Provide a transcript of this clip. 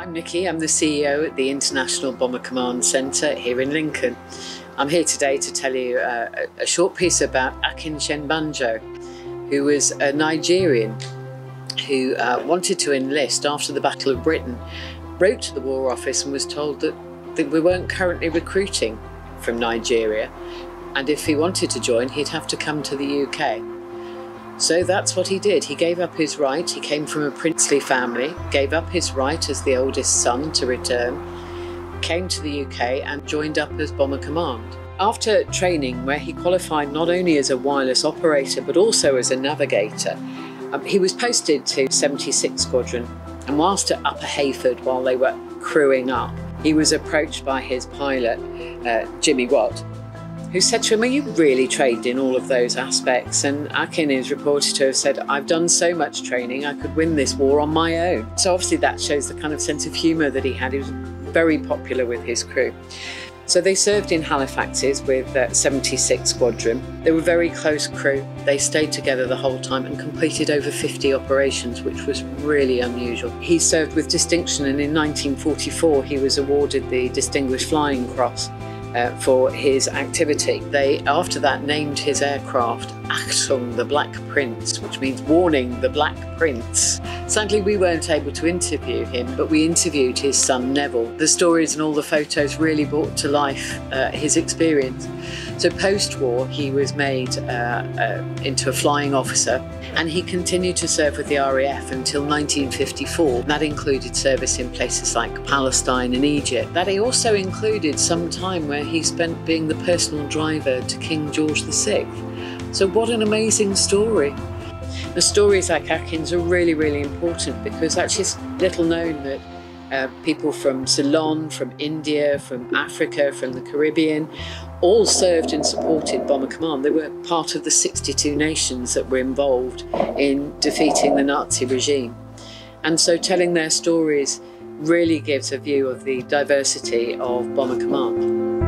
I'm Nicky, I'm the CEO at the International Bomber Command Centre here in Lincoln. I'm here today to tell you uh, a short piece about Akin Shenbanjo, who was a Nigerian who uh, wanted to enlist after the Battle of Britain, wrote to the War Office and was told that, that we weren't currently recruiting from Nigeria and if he wanted to join he'd have to come to the UK. So that's what he did. He gave up his right. He came from a princely family, gave up his right as the oldest son to return, came to the UK and joined up as Bomber Command. After training, where he qualified not only as a wireless operator but also as a navigator, um, he was posted to 76 Squadron. And whilst at Upper Heyford, while they were crewing up, he was approached by his pilot, uh, Jimmy Watt, who said to him, Are you really trained in all of those aspects? And Akin is reported to have said, I've done so much training, I could win this war on my own. So obviously that shows the kind of sense of humour that he had. He was very popular with his crew. So they served in Halifaxes with uh, 76 Squadron. They were very close crew. They stayed together the whole time and completed over 50 operations, which was really unusual. He served with distinction and in 1944 he was awarded the Distinguished Flying Cross uh, for his activity. They, after that, named his aircraft Achtung, the Black Prince, which means warning the Black Prince. Sadly, we weren't able to interview him, but we interviewed his son Neville. The stories and all the photos really brought to life uh, his experience. So, post war, he was made uh, uh into a flying officer and he continued to serve with the RAF until 1954. That included service in places like Palestine and Egypt. That also included some time where he spent being the personal driver to King George VI. So, what an amazing story! The stories like Akin's are really, really important because actually it's little known that uh, people from Ceylon, from India, from Africa, from the Caribbean, all served and supported Bomber Command. They were part of the 62 nations that were involved in defeating the Nazi regime. And so telling their stories really gives a view of the diversity of Bomber Command.